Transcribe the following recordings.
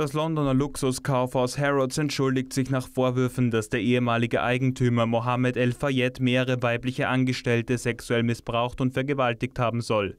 Das Londoner Luxuskaufhaus Harrods entschuldigt sich nach Vorwürfen, dass der ehemalige Eigentümer Mohammed El Fayed mehrere weibliche Angestellte sexuell missbraucht und vergewaltigt haben soll.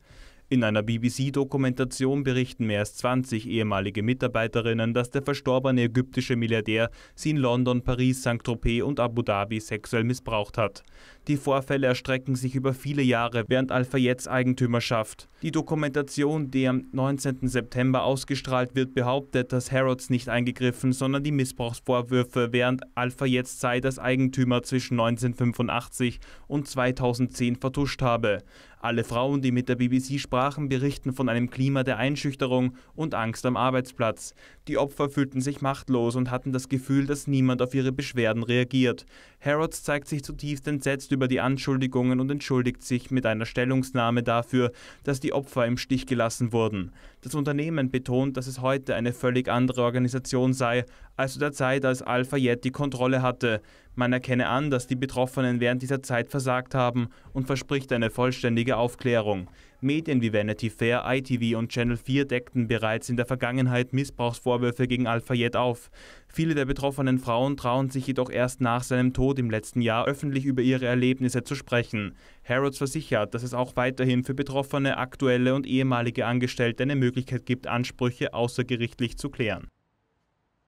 In einer BBC-Dokumentation berichten mehr als 20 ehemalige Mitarbeiterinnen, dass der verstorbene ägyptische Milliardär sie in London, Paris, Saint-Tropez und Abu Dhabi sexuell missbraucht hat. Die Vorfälle erstrecken sich über viele Jahre während Al-Fayeds Eigentümerschaft. Die Dokumentation, die am 19. September ausgestrahlt wird, behauptet, dass Harrods nicht eingegriffen, sondern die Missbrauchsvorwürfe während Al-Fayeds Zeit als Eigentümer zwischen 1985 und 2010 vertuscht habe. Alle Frauen, die mit der BBC sprachen, berichten von einem Klima der Einschüchterung und Angst am Arbeitsplatz. Die Opfer fühlten sich machtlos und hatten das Gefühl, dass niemand auf ihre Beschwerden reagiert. Harrods zeigt sich zutiefst entsetzt über die Anschuldigungen und entschuldigt sich mit einer Stellungnahme dafür, dass die Opfer im Stich gelassen wurden. Das Unternehmen betont, dass es heute eine völlig andere Organisation sei, als zu der Zeit, als Al-Fayed die Kontrolle hatte. Man erkenne an, dass die Betroffenen während dieser Zeit versagt haben und verspricht eine vollständige Aufklärung. Medien wie Vanity Fair, ITV und Channel 4 deckten bereits in der Vergangenheit Missbrauchsvorwürfe gegen Al-Fayed auf. Viele der betroffenen Frauen trauen sich jedoch erst nach seinem Tod im letzten Jahr öffentlich über ihre Erlebnisse zu sprechen. Harrods versichert, dass es auch weiterhin für betroffene, aktuelle und ehemalige Angestellte eine Möglichkeit gibt, Ansprüche außergerichtlich zu klären.